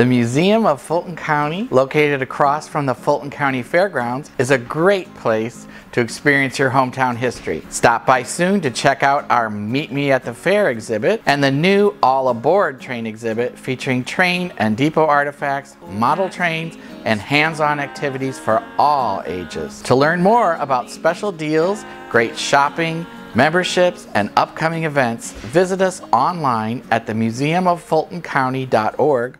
The Museum of Fulton County, located across from the Fulton County Fairgrounds, is a great place to experience your hometown history. Stop by soon to check out our Meet Me at the Fair exhibit and the new All Aboard train exhibit featuring train and depot artifacts, model trains, and hands-on activities for all ages. To learn more about special deals, great shopping, memberships, and upcoming events, visit us online at themuseumoffultoncounty.org